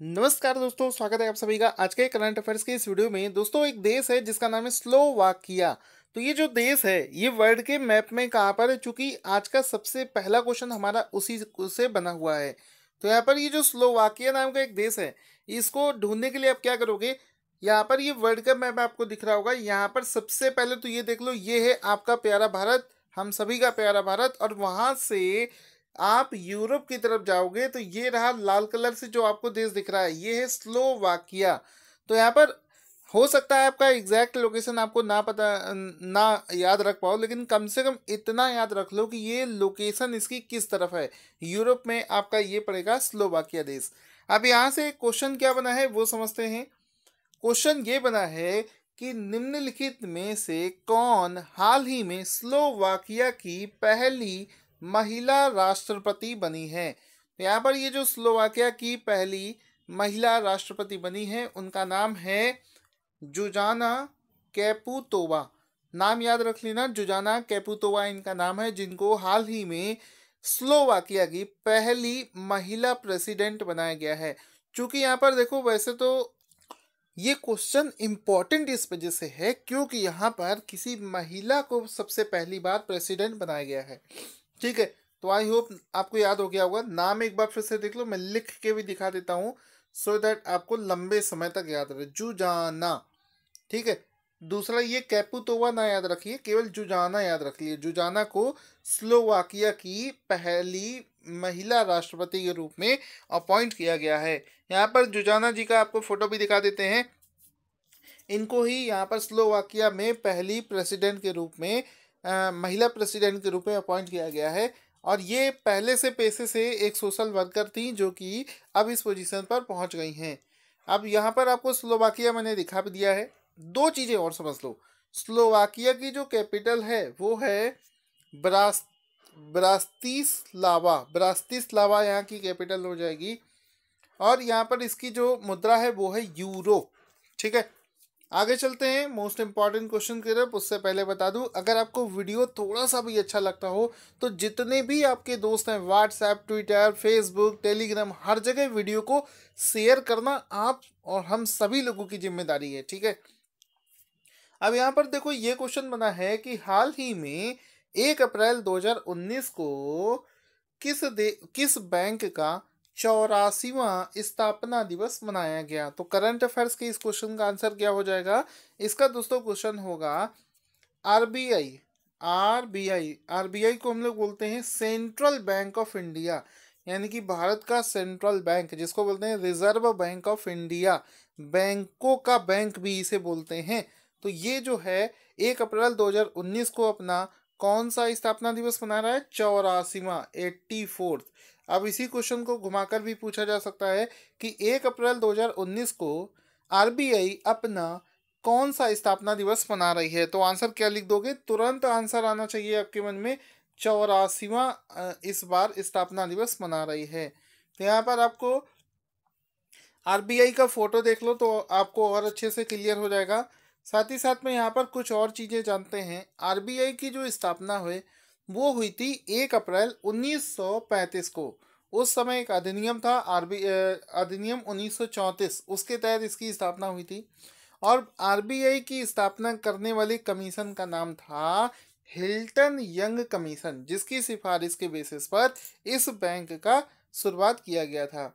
नमस्कार दोस्तों, स्वागत है आप सभी का आज के करंट अफेयर्स के इस वीडियो में। दोस्तों, एक देश है जिसका नाम है स्लोवाकिया। तो ये जो देश है, ये वर्ल्ड के मैप में कहाँ पर है? चूँकि आज का सबसे पहला क्वेश्चन हमारा उसी से बना हुआ है। तो यहाँ पर ये जो स्लोवाकिया नाम का एक देश है, इसको ढूँढने के लिए आप क्या करोगे? यहाँ पर ये वर्ल्ड का मैप आपको दिख रहा होगा। यहाँ पर सबसे पहले तो ये देख लो, ये है आपका प्यारा भारत, हम सभी का प्यारा भारत, और वहाँ से आप यूरोप की तरफ़ जाओगे तो ये रहा लाल कलर से जो आपको देश दिख रहा है, ये है स्लोवाकिया। तो यहाँ पर हो सकता है आपका एग्जैक्ट लोकेशन आपको ना पता, ना याद रख पाओ, लेकिन कम से कम इतना याद रख लो कि ये लोकेशन इसकी किस तरफ़ है। यूरोप में आपका ये पड़ेगा स्लोवाकिया देश। अब यहाँ से क्वेश्चन क्या बना है, वो समझते हैं। क्वेश्चन ये बना है कि निम्नलिखित में से कौन हाल ही में स्लोवाकिया की पहली महिला राष्ट्रपति बनी है। तो यहाँ पर ये जो स्लोवाकिया की पहली महिला राष्ट्रपति बनी है, उनका नाम है जुजाना कैपुतोवा। नाम याद रख लेना, जुजाना कैपुतोवा इनका नाम है, जिनको हाल ही में स्लोवाकिया की पहली महिला प्रेसिडेंट बनाया गया है। चूँकि यहाँ पर देखो, वैसे तो ये क्वेश्चन इम्पोर्टेंट इस वजह से है, क्योंकि यहाँ पर किसी महिला को सबसे पहली बार प्रेसिडेंट बनाया गया है। ठीक है तो आई होप आपको याद हो गया होगा। नाम एक बार फिर से देख लो, मैं लिख के भी दिखा देता हूँ सो so दैट आपको लंबे समय तक याद रहे। जुजाना, ठीक है? दूसरा ये, कैपुतोवा ना याद रखिए, केवल जुजाना याद रखिए जुजाना को स्लोवाकिया की पहली महिला राष्ट्रपति के रूप में अपॉइंट किया गया है। यहाँ पर जुजाना जी का आपको फ़ोटो भी दिखा देते हैं। इनको ही यहाँ पर स्लोवाकिया में पहली प्रेसिडेंट के रूप में महिला प्रेसिडेंट के रूप में अपॉइंट किया गया है। और ये पहले से पेशे से एक सोशल वर्कर थी जो कि अब इस पोजीशन पर पहुँच गई हैं। अब यहाँ पर आपको स्लोवाकिया मैंने दिखा भी दिया है। दो चीज़ें और समझ लो। स्लोवाकिया की जो कैपिटल है, वो है ब्रास ब्रास्तिस लावा ब्रास्तिस लावा यहाँ की कैपिटल हो जाएगी। और यहाँ पर इसकी जो मुद्रा है, वो है यूरो। ठीक है? आगे चलते हैं मोस्ट इंपॉर्टेंट क्वेश्चन की तरफ़, उससे पहले बता दूँ, अगर आपको वीडियो थोड़ा सा भी अच्छा लगता हो तो जितने भी आपके दोस्त हैं व्हाट्सएप ट्विटर फेसबुक टेलीग्राम हर जगह वीडियो को शेयर करना आप और हम सभी लोगों की ज़िम्मेदारी है, ठीक है? अब यहाँ पर देखो, ये क्वेश्चन बना है कि हाल ही में एक अप्रैल 2019 को किस दे, किस बैंक का चौरासीवा स्थापना दिवस मनाया गया। तो करंट अफेयर्स के इस क्वेश्चन का आंसर क्या हो जाएगा? इसका दोस्तों क्वेश्चन होगा आरबीआई आरबीआई आरबीआई को हम लोग बोलते हैं सेंट्रल बैंक ऑफ़ इंडिया यानी कि भारत का सेंट्रल बैंक जिसको बोलते हैं रिज़र्व बैंक ऑफ़ इंडिया बैंकों का बैंक भी इसे बोलते हैं। तो ये जो है, एक अप्रैल 2019 को अपना कौन सा स्थापना दिवस मना रहा है? चौरासीवा एट्टी फोर्थ अब इसी क्वेश्चन को घुमाकर भी पूछा जा सकता है कि एक अप्रैल 2019 को आरबीआई अपना कौन सा स्थापना दिवस मना रही है? तो आंसर क्या लिख दोगे? तुरंत आंसर आना चाहिए आपके मन में। चौरासीवा इस बार स्थापना दिवस मना रही है। तो यहाँ पर आपको आरबीआई का फ़ोटो देख लो तो आपको और अच्छे से क्लियर हो जाएगा। साथ ही साथ में यहाँ पर कुछ और चीज़ें जानते हैं। आरबीआई की जो स्थापना हुई वो हुई थी एक अप्रैल 1935 को। उस समय एक अधिनियम था, आरबी अधिनियम 1934 उसके तहत इसकी स्थापना हुई थी और आरबीआई की स्थापना करने वाली कमीशन का नाम था हिल्टन यंग कमीशन, जिसकी सिफारिश के बेसिस पर इस बैंक का शुरुआत किया गया था।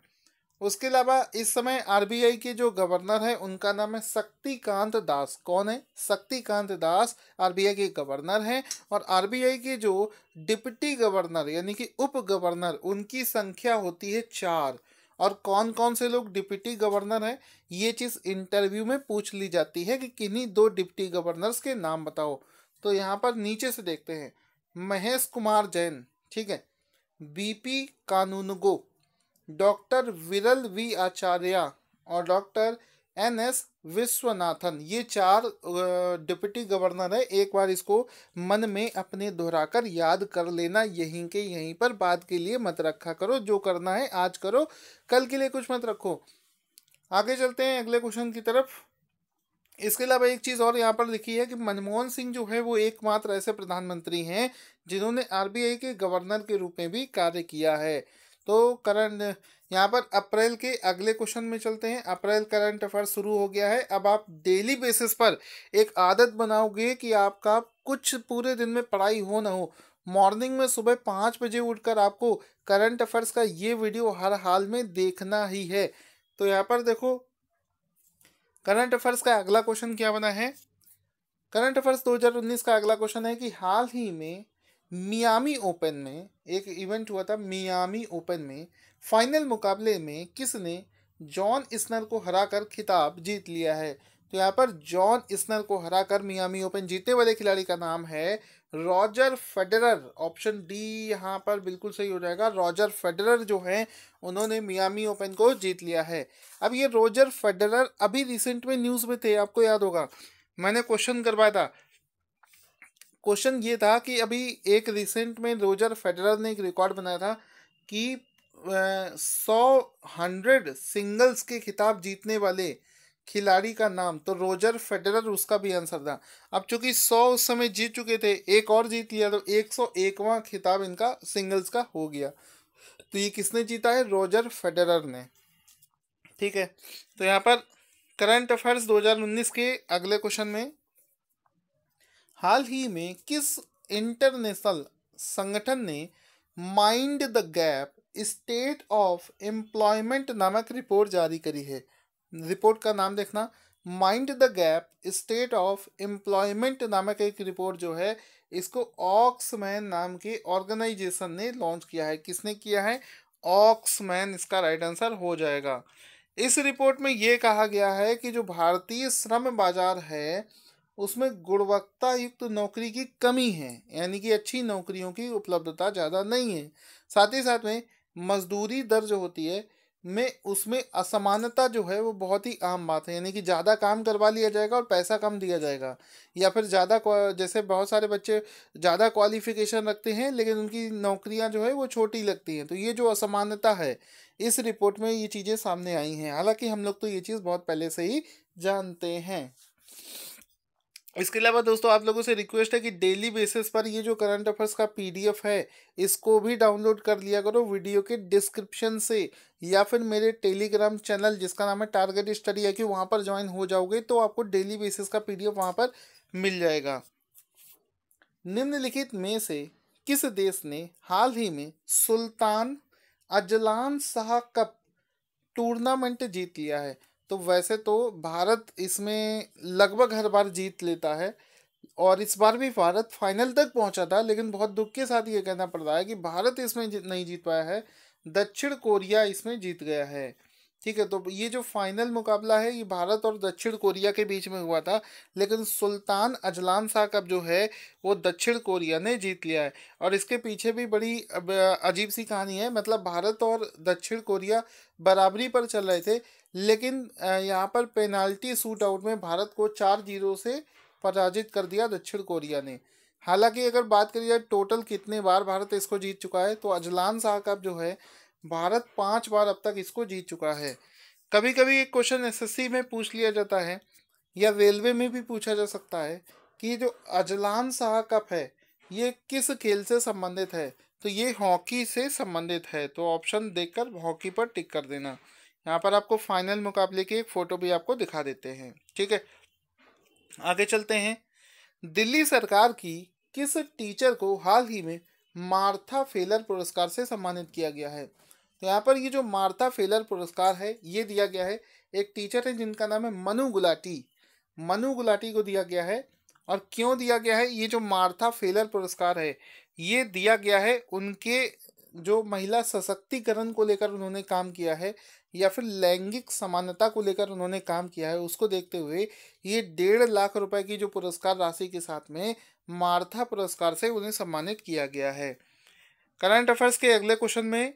उसके अलावा इस समय आरबीआई के जो गवर्नर है, उनका नाम है शक्तिकांत दास। कौन है? शक्तिकांत दास आरबीआई के गवर्नर हैं और आरबीआई के जो डिप्टी गवर्नर यानी कि उप गवर्नर, उनकी संख्या होती है चार। और कौन कौन से लोग डिप्टी गवर्नर हैं, ये चीज़ इंटरव्यू में पूछ ली जाती है कि किन्हीं दो डिप्टी गवर्नर्स के नाम बताओ। तो यहाँ पर नीचे से देखते हैं, महेश कुमार जैन, ठीक है? BP Kanungo doctor Viral V Acharya और डॉक्टर एन एस विश्वनाथन। ये चार डिप्टी गवर्नर है। एक बार इसको मन में अपने दोहराकर याद कर लेना। यहीं के यहीं पर बात के लिए मत रखा करो। जो करना है आज करो। कल के लिए कुछ मत रखो। आगे चलते हैं अगले क्वेश्चन की तरफ़। इसके अलावा एक चीज़ और यहाँ पर लिखी है कि मनमोहन सिंह जो है, वो एकमात्र ऐसे प्रधानमंत्री हैं, जिन्होंने आरबीआई के गवर्नर के रूप में भी कार्य किया है। तो करंट यहाँ पर अप्रैल के अगले क्वेश्चन में चलते हैं। अप्रैल करंट अफेयर शुरू हो गया है। अब आप डेली बेसिस पर एक आदत बनाओगे कि आपका कुछ पूरे दिन में पढ़ाई हो ना हो। मॉर्निंग में सुबह पाँच बजे उठकर आपको करंट अफेयर्स का ये वीडियो हर हाल में देखना ही है। तो यहाँ पर देखो, करंट अफेयर्स का अगला क्वेश्चन क्या बना है? करंट अफेयर्स 2019 का अगला क्वेश्चन है कि हाल ही में मियामी ओपन में, एक इवेंट हुआ था मियामी ओपन में फाइनल मुकाबले में किसने जॉन इसनर को हराकर खिताब जीत लिया है? तो यहाँ पर जॉन इसनर को हराकर मियामी ओपन जीतने वाले खिलाड़ी का नाम है रॉजर फेडरर। ऑप्शन डी यहाँ पर बिल्कुल सही हो जाएगा। रॉजर फेडरर जो हैं, उन्होंने मियामी ओपन को जीत लिया है। अब ये रॉजर फेडरर अभी रिसेंट में न्यूज़ में थे, आपको याद होगा। मैंने क्वेश्चन करवाया था क्वेश्चन ये था कि अभी एक रिसेंट में रोजर फेडरर ने एक रिकॉर्ड बनाया था कि सौ हंड्रेड सिंगल्स के खिताब जीतने वाले खिलाड़ी का नाम तो रोजर फेडरर उसका भी आंसर था। अब चूँकि सौ उस समय जीत चुके थे, एक और जीत लिया तो एक सौ एकवा खिताब इनका सिंगल्स का हो गया। तो ये किसने जीता है? रोजर फेडरर ने। ठीक है तो यहाँ पर करंट अफेयर्स 2019 के अगले क्वेश्चन में हाल ही में किस इंटरनेशनल संगठन ने mind the gap, state of employment नामक रिपोर्ट जारी करी है? रिपोर्ट का नाम देखना। Mind the gap, state of employment नामक एक रिपोर्ट जो है, इसको ऑक्समैन नाम के ऑर्गेनाइजेशन ने लॉन्च किया है। किसने किया है? ऑक्समैन, इसका राइट आंसर हो जाएगा। इस रिपोर्ट में ये कहा गया है कि जो भारतीय श्रम बाज़ार है उसमें गुणवत्ता युक्त नौकरी की कमी है, यानी कि अच्छी नौकरियों की उपलब्धता ज़्यादा नहीं है। साथ ही साथ में मजदूरी दर जो होती है, में उसमें असमानता जो है वो बहुत ही आम बात है, यानी कि ज़्यादा काम करवा लिया जाएगा और पैसा कम दिया जाएगा। या फिर ज़्यादा जैसे बहुत सारे बच्चे ज़्यादा क्वालिफिकेशन रखते हैं, लेकिन उनकी नौकरियाँ जो है वो छोटी लगती हैं। तो ये जो असमानता है, इस रिपोर्ट में ये चीज़ें सामने आई हैं। हालाँकि हम लोग तो ये चीज़ बहुत पहले से ही जानते हैं। इसके अलावा दोस्तों, आप लोगों से रिक्वेस्ट है कि डेली बेसिस पर ये जो करंट अफेयर्स का पीडीएफ है, इसको भी डाउनलोड कर लिया करो वीडियो के डिस्क्रिप्शन से, या फिर मेरे टेलीग्राम चैनल जिसका नाम है टारगेट स्टडी है, कि वहाँ पर ज्वाइन हो जाओगे तो आपको डेली बेसिस का पीडीएफ वहाँ पर मिल जाएगा। निम्नलिखित में से किस देश ने हाल ही में Sultan Azlan Shah Cup tournament जीत लिया है? तो वैसे तो भारत इसमें लगभग हर बार जीत लेता है और इस बार भी भारत फाइनल तक पहुँचा था, लेकिन बहुत दुख के साथ ये कहना पड़ रहा है कि भारत इसमें नहीं जीत पाया है। दक्षिण कोरिया इसमें जीत गया है। ठीक है तो ये जो फाइनल मुकाबला है, ये भारत और दक्षिण कोरिया के बीच में हुआ था, लेकिन सुल्तान अजलान शाह कप जो है, वो दक्षिण कोरिया ने जीत लिया है। और इसके पीछे भी बड़ी अजीब सी कहानी है मतलब भारत और दक्षिण कोरिया बराबरी पर चल रहे थे, लेकिन यहाँ पर पेनाल्टी शूट आउट में भारत को चार ज़ीरो से पराजित कर दिया दक्षिण कोरिया ने। हालाँकि अगर बात करी जाए टोटल कितने बार भारत इसको जीत चुका है तो अजलान शाह कप जो है भारत पाँच बार अब तक इसको जीत चुका है। कभी कभी एक क्वेश्चन एसएससी में पूछ लिया जाता है, या रेलवे में भी पूछा जा सकता है, कि जो अजलान शाह कप है, ये किस खेल से संबंधित है? तो ये हॉकी से संबंधित है तो ऑप्शन देखकर हॉकी पर टिक कर देना। यहाँ पर आपको फाइनल मुकाबले की एक फ़ोटो भी आपको दिखा देते हैं, ठीक है? आगे चलते हैं। दिल्ली सरकार की किस टीचर को हाल ही में मार्था फेलर पुरस्कार से सम्मानित किया गया है? तो यहाँ पर ये जो मार्था फेलर पुरस्कार है, ये दिया गया है। एक टीचर है जिनका नाम है मनु गुलाटी। मनु गुलाटी को दिया गया है। और क्यों दिया गया है? ये जो मार्था फेलर पुरस्कार है, ये दिया गया है उनके जो महिला सशक्तिकरण को लेकर उन्होंने काम किया है या फिर लैंगिक समानता को लेकर उन्होंने काम किया है, उसको देखते हुए ये डेढ़ लाख रुपए की जो पुरस्कार राशि के साथ में मार्था पुरस्कार से उन्हें सम्मानित किया गया है। करंट अफेयर्स के अगले क्वेश्चन में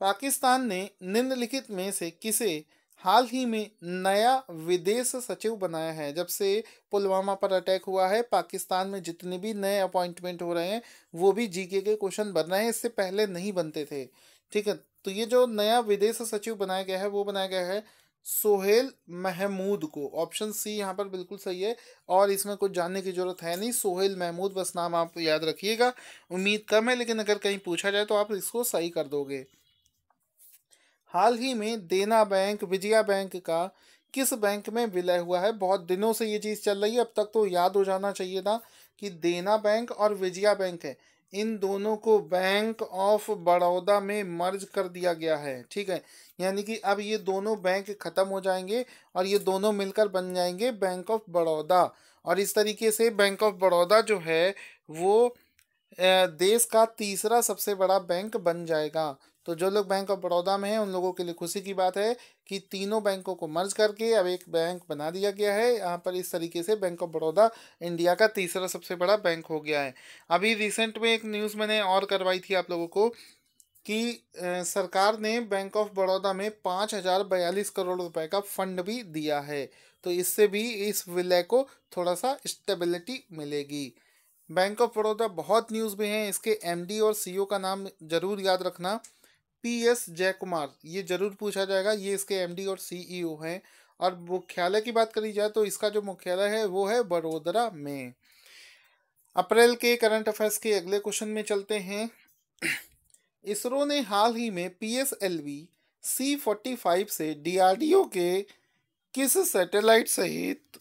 पाकिस्तान ने निम्नलिखित में से किसे हाल ही में नया विदेश सचिव बनाया है? जब से पुलवामा पर अटैक हुआ है, पाकिस्तान में जितने भी नए अपॉइंटमेंट हो रहे हैं, वो भी जीके के क्वेश्चन बन रहे हैं, इससे पहले नहीं बनते थे। ठीक है तो ये जो नया विदेश सचिव बनाया गया है, वो बनाया गया है सोहेल महमूद को। ऑप्शन सी यहाँ पर बिल्कुल सही है और इसमें कुछ जानने की ज़रूरत है नहीं। सोहेल महमूद, बस नाम आप याद रखिएगा। उम्मीद कम है, लेकिन अगर कहीं पूछा जाए तो आप इसको सही कर दोगे। हाल ही में देना बैंक, विजया बैंक का किस बैंक में विलय हुआ है? बहुत दिनों से ये चीज़ चल रही है, अब तक तो याद हो जाना चाहिए था कि देना बैंक और विजया बैंक है। इन दोनों को बैंक ऑफ़ बड़ौदा में मर्ज कर दिया गया है, ठीक है? यानी कि अब ये दोनों बैंक खत्म हो जाएँगे और ये दोनों मिलकर बन जाएँगे बैंक ऑफ़ बड़ौदा। और इस तरीके से बैंक ऑफ़ बड़ौदा जो है, वो देश का तीसरा सबसे बड़ा बैंक बन जाएगा। तो जो लोग बैंक ऑफ़ बड़ौदा में हैं, उन लोगों के लिए खुशी की बात है कि तीनों बैंकों को मर्ज करके अब एक बैंक बना दिया गया है। यहाँ पर इस तरीके से बैंक ऑफ़ बड़ौदा इंडिया का तीसरा सबसे बड़ा बैंक हो गया है। अभी रिसेंट में एक न्यूज़ मैंने और करवाई थी आप लोगों को कि सरकार ने बैंक ऑफ़ बड़ौदा में पाँच हज़ार बयालीस करोड़ रुपए का फंड भी दिया है। तो इससे भी इस विलय को थोड़ा सा स्टेबिलिटी मिलेगी। बैंक ऑफ़ बड़ौदा बहुत न्यूज़ में हैं, इसके एमडी और सीईओ का नाम ज़रूर याद रखना। पी एस जयकुमार, ये ज़रूर पूछा जाएगा, ये इसके एमडी और सीईओ हैं। और मुख्यालय की बात करी जाए तो इसका जो मुख्यालय है, वो है बड़ोदरा में। अप्रैल के करंट अफेयर्स के अगले क्वेश्चन में चलते हैं। इसरो ने हाल ही में P S L V C forty five से डीआरडीओ के किस सैटेलाइट सहित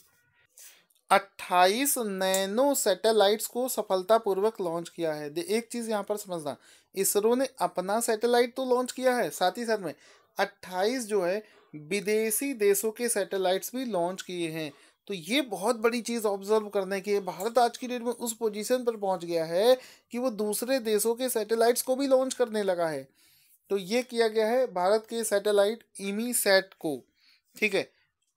28 नैनो सैटेलाइट्स को सफलतापूर्वक लॉन्च किया है? एक चीज़ यहाँ पर समझना इसरो ने अपना सैटेलाइट तो लॉन्च किया है, साथ ही साथ में 28 जो है, विदेशी देशों के सैटेलाइट्स भी लॉन्च किए हैं। तो ये बहुत बड़ी चीज़ ऑब्ज़र्व करने की है भारत आज की डेट में उस पोजीशन पर पहुँच गया है कि वो दूसरे देशों के सैटेलाइट्स को भी लॉन्च करने लगा है। तो ये किया गया है भारत के सैटेलाइट इमी सेट को, ठीक है?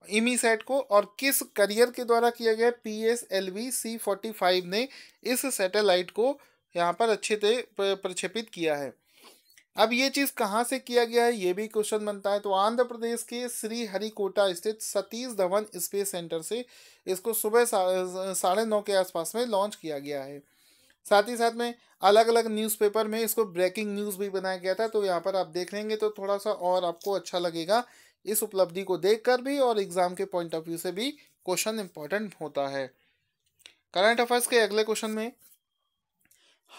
इमी सेट को और किस करियर के द्वारा किया गया है? P S L V C forty five ने इस सैटेलाइट को यहाँ पर अच्छे से प्रक्षेपित किया है। अब ये चीज़ कहाँ से किया गया है, ये भी क्वेश्चन बनता है। तो आंध्र प्रदेश के श्री हरिकोटा स्थित सतीश धवन स्पेस सेंटर से इसको सुबह साढ़े नौ के आसपास में लॉन्च किया गया है। साथ ही साथ में अलग अलग न्यूज़पेपर में इसको ब्रेकिंग न्यूज़ भी बनाया गया था। तो यहाँ पर आप देख लेंगे तो थोड़ा सा और आपको अच्छा लगेगा इस उपलब्धि को देखकर भी और एग्ज़ाम के पॉइंट ऑफ़ व्यू से भी क्वेश्चन इंपॉर्टेंट होता है। करंट अफेयर्स के अगले क्वेश्चन में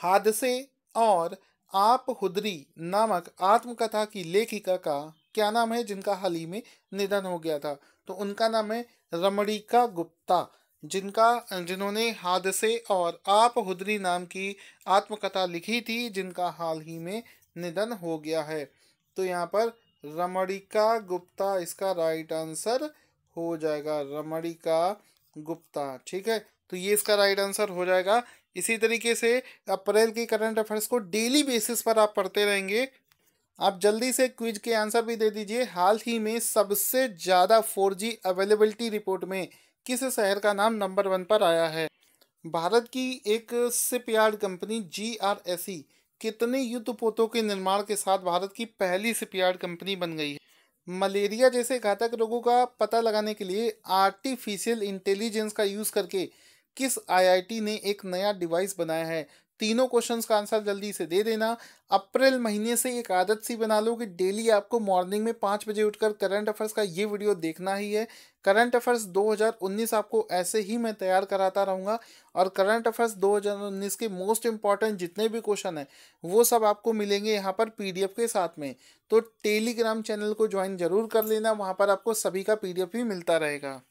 हादसे और आप हुदरी नामक आत्मकथा की लेखिका का क्या नाम है, जिनका हाल ही में निधन हो गया था? तो उनका नाम है रमणिका गुप्ता, जिनका, जिन्होंने हादसे और आप हुदरी नाम की आत्मकथा लिखी थी, जिनका हाल ही में निधन हो गया है। तो यहाँ पर रमणिका गुप्ता, इसका राइट आंसर हो जाएगा रमणिका गुप्ता, ठीक है? तो ये इसका राइट आंसर हो जाएगा। इसी तरीके से अप्रैल के करंट अफेयर्स को डेली बेसिस पर आप पढ़ते रहेंगे। आप जल्दी से क्विज के आंसर भी दे दीजिए। हाल ही में सबसे ज़्यादा फोर अवेलेबिलिटी रिपोर्ट में किस शहर का नाम नंबर वन पर आया है? भारत की एक shipyard company G R S E कितने युद्ध पोतों के निर्माण के साथ भारत की पहली शिपयार्ड कंपनी बन गई है? मलेरिया जैसे घातक रोगों का पता लगाने के लिए आर्टिफिशियल इंटेलिजेंस का यूज़ करके किस आईआईटी ने एक नया डिवाइस बनाया है? तीनों क्वेश्चंस का आंसर जल्दी से दे देना। अप्रैल महीने से एक आदत सी बना लो कि डेली आपको मॉर्निंग में पाँच बजे उठकर करंट अफेयर्स का ये वीडियो देखना ही है। करंट अफेयर्स 2019 आपको ऐसे ही मैं तैयार कराता रहूँगा और करंट अफेयर्स 2019 के मोस्ट इंपॉर्टेंट जितने भी क्वेश्चन हैं, वो सब आपको मिलेंगे यहाँ पर पीडीएफ के साथ में। तो टेलीग्राम चैनल को ज्वाइन ज़रूर कर लेना, वहाँ पर आपको सभी का पी भी मिलता रहेगा।